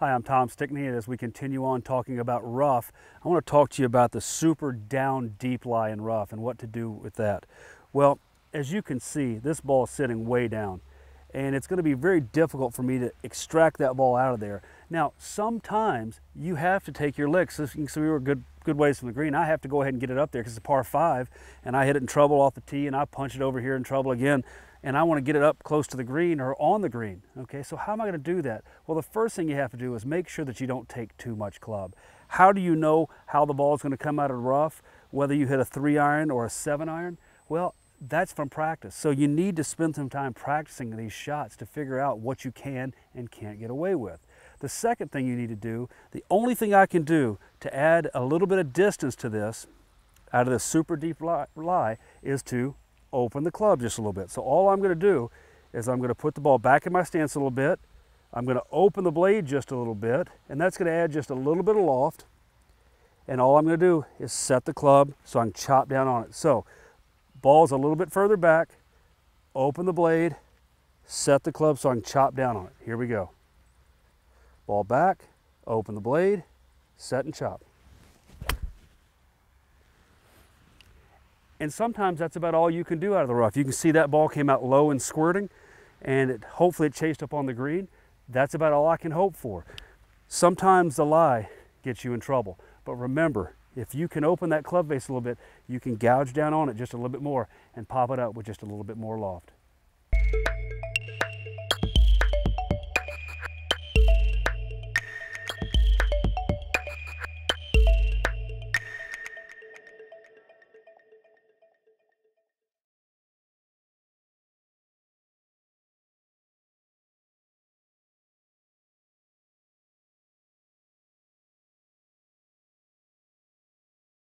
Hi, I'm Tom Stickney, and as we continue on talking about rough, I want to talk to you about the super down deep lie in rough and what to do with that. Well, as you can see, this ball is sitting way down, and it's going to be very difficult for me to extract that ball out of there. Now, sometimes you have to take your licks. As you can see, we were good, good ways from the green. I have to go ahead and get it up there because it's a par five, and I hit it in trouble off the tee, and I punch it over here in trouble again and I want to get it up close to the green or on the green. Okay, so how am I going to do that? Well, the first thing you have to do is make sure that you don't take too much club. How do you know how the ball is going to come out of the rough, whether you hit a three iron or a seven iron? Well, that's from practice. So you need to spend some time practicing these shots to figure out what you can and can't get away with. The second thing you need to do, the only thing I can do to add a little bit of distance to this, out of this super deep lie, is to open the club just a little bit. So all I'm going to do is I'm going to put the ball back in my stance a little bit. I'm going to open the blade just a little bit, and that's going to add just a little bit of loft. And all I'm going to do is set the club so I can chop down on it. So ball's a little bit further back, open the blade, set the club so I can chop down on it. Here we go. Ball back, open the blade, set and chop. And sometimes that's about all you can do out of the rough. You can see that ball came out low and squirting, and it, hopefully it chased up on the green. That's about all I can hope for. Sometimes the lie gets you in trouble. But remember, if you can open that club face a little bit, you can gouge down on it just a little bit more and pop it up with just a little bit more loft.